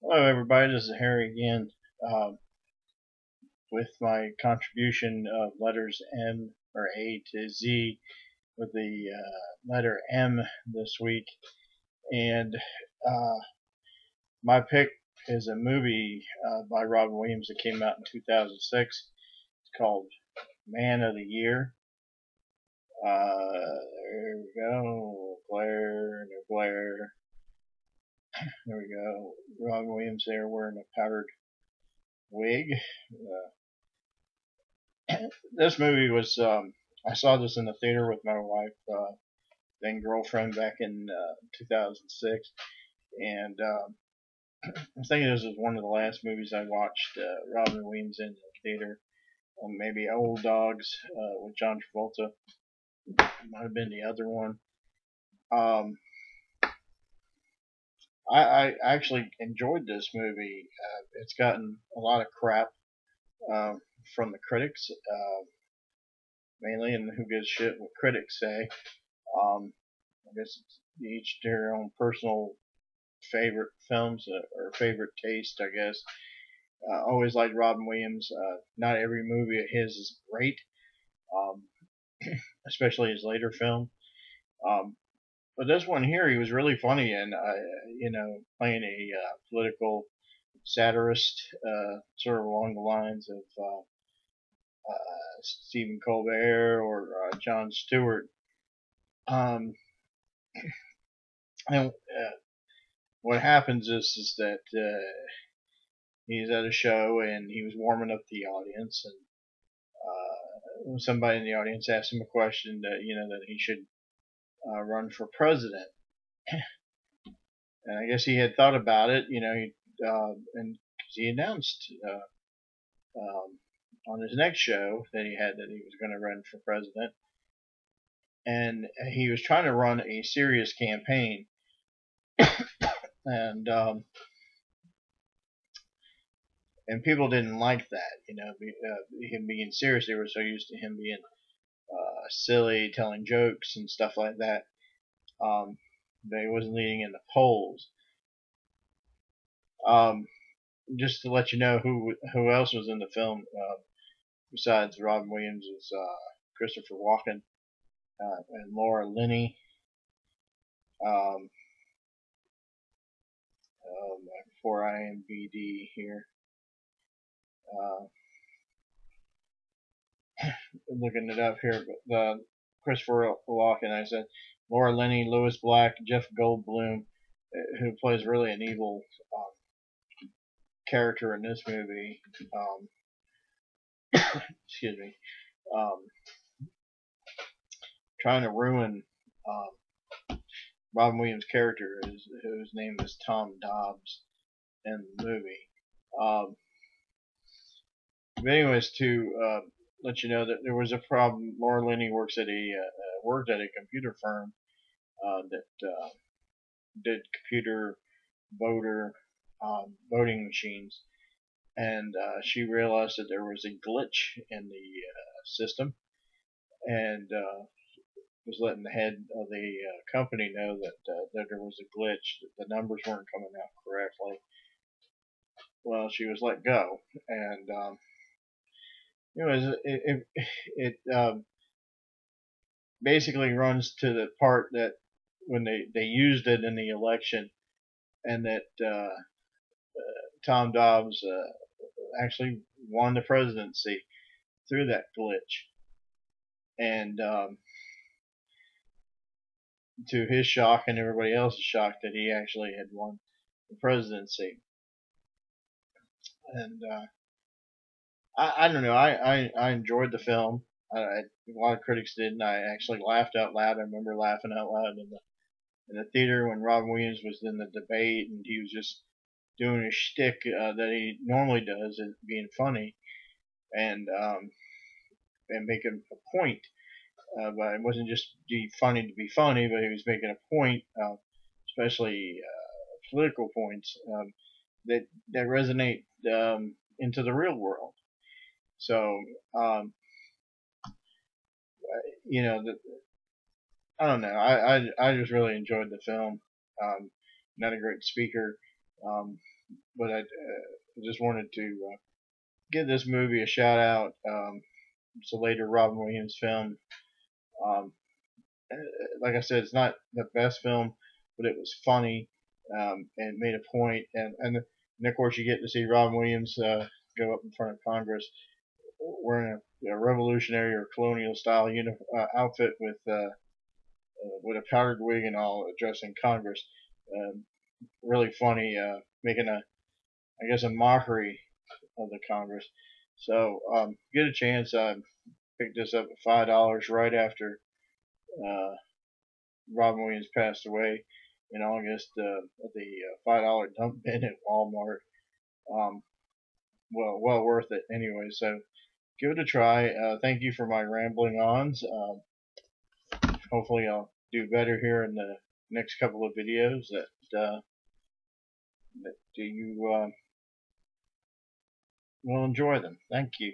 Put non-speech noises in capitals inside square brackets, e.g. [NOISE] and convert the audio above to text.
Hello, everybody. This is Harry again uh, with my contribution of letters M or A to Z with the uh, letter M this week. And uh, my pick is a movie uh, by Robin Williams that came out in 2006. It's called Man of the Year. Uh, there we go. Glare, no glare. There we go. Robin Williams there wearing a powdered wig. Uh, [CLEARS THROAT] this movie was, um, I saw this in the theater with my wife, uh, then girlfriend back in uh, 2006. And um, I think this was one of the last movies I watched uh, Robin Williams in the theater. Um, maybe Old Dogs uh, with John Travolta. Might have been the other one. Um, I, I actually enjoyed this movie. Uh, it's gotten a lot of crap uh, from the critics, uh, mainly, and who gives shit what critics say. Um, I guess each their own personal favorite films uh, or favorite taste, I guess. Uh, always liked Robin Williams. Uh, not every movie of his is great, um, [CLEARS THROAT] especially his later film. Um, but this one here, he was really funny and, uh, you know, playing a uh, political satirist, uh, sort of along the lines of uh, uh, Stephen Colbert or uh, Jon Stewart. Um, and what happens is, is that he's at a show and he was warming up the audience and somebody in the audience asked him a question that, you know, that he should uh, run for president. and I guess he had thought about it, you know, he, uh, and he announced uh, um, on his next show that he had that he was going to run for president. And he was trying to run a serious campaign. [COUGHS] and um, and people didn't like that, you know, be, uh, him being serious. They were so used to him being uh, silly, telling jokes and stuff like that. Um, he wasn't leading in the polls. Um, just to let you know who who else was in the film uh, besides Robin Williams was uh, Christopher Walken uh, and Laura Linney. Um, um, for IMBD here. Uh, looking it up here, but uh, Christopher Walken, I said Laura Linney, Lewis Black, Jeff Goldblum, uh, who plays really an evil um, character in this movie. Um, [COUGHS] excuse me. Um, trying to ruin um, Robin Williams' character, whose, whose name is Tom Dobbs in the movie. Um, but anyways, to uh, let you know that there was a problem. Laura Linney works at a uh, uh, worked at a computer firm uh, that uh, did computer voter um, voting machines, and uh, she realized that there was a glitch in the uh, system, and was letting the head of the company know that that there was a glitch, that the numbers weren't coming out correctly. Well, she was let go, and um, anyways, it it, [SIGHS] it um, basically runs to the part that when they they used it in the election, and that uh, uh, Tom Dobbs uh, actually won the presidency through that glitch, and um, to his shock and everybody else's shock that he actually had won the presidency. And uh, I, I don't know. I, I, I enjoyed the film. I, I, a lot of critics didn't. I actually laughed out loud. I remember laughing out loud in the in the theater when Robin Williams was in the debate and he was just doing his shtick uh, that he normally does, and being funny and um, and making a point. Uh, but it wasn't just be funny to be funny, but he was making a point, uh, especially uh, political points um, that that resonate um, into the real world. So, um, you know, the, I don't know. I, I, I just really enjoyed the film. Um, not a great speaker. Um, but I uh, just wanted to uh, give this movie a shout out. Um, it's a later Robin Williams film. Um, uh, like I said, it's not the best film, but it was funny um, and made a point. And, and and of course, you get to see Robin Williams uh, go up in front of Congress wearing a, a revolutionary or colonial style uni- uh, outfit with uh, uh, with a powdered wig and all, addressing Congress. Um, really funny, uh, making a, I guess, a mockery of the Congress. So, um, get a chance. I picked this up at five dollars right after uh, Robin Williams passed away in August uh, at the uh, five dollar dump bin at Walmart. Um, well, well worth it anyway. So, give it a try. Uh, thank you for my rambling ons. Um, hopefully I'll do better here in the next couple of videos that uh, that you uh, will enjoy them. Thank you.